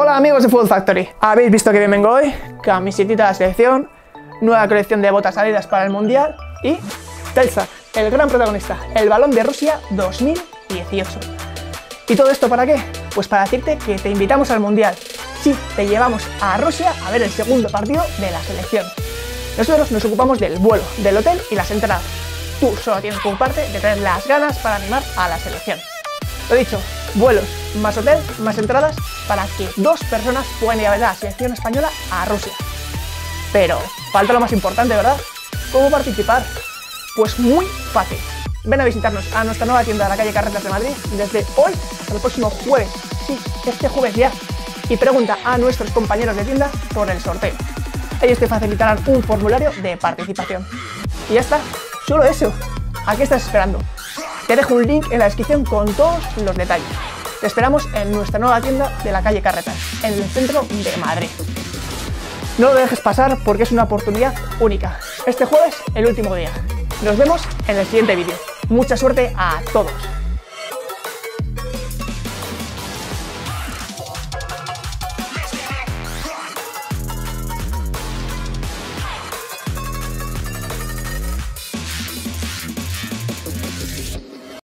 Hola amigos de Football Factory, ¿habéis visto que bien vengo hoy? Camiseta de la selección, nueva colección de botas salidas para el Mundial y Telsa, el gran protagonista, el balón de Rusia 2018. ¿Y todo esto para qué? Pues para decirte que te invitamos al Mundial. Sí, te llevamos a Rusia a ver el segundo partido de la selección. Nosotros nos ocupamos del vuelo, del hotel y las entradas. Tú solo tienes que ocuparte de tener las ganas para animar a la selección. Lo dicho, vuelos, más hotel, más entradas para que dos personas puedan llevar la selección española a Rusia. Pero falta lo más importante, ¿verdad? ¿Cómo participar? Pues muy fácil. Ven a visitarnos a nuestra nueva tienda de la calle Carretas de Madrid desde hoy hasta el próximo jueves. Sí, este jueves ya. Y pregunta a nuestros compañeros de tienda por el sorteo. Ellos te facilitarán un formulario de participación. Y ya está, solo eso. ¿A qué estás esperando? Te dejo un link en la descripción con todos los detalles. Te esperamos en nuestra nueva tienda de la calle Carretas, en el centro de Madrid. No lo dejes pasar porque es una oportunidad única. Este jueves, el último día. Nos vemos en el siguiente vídeo. Mucha suerte a todos.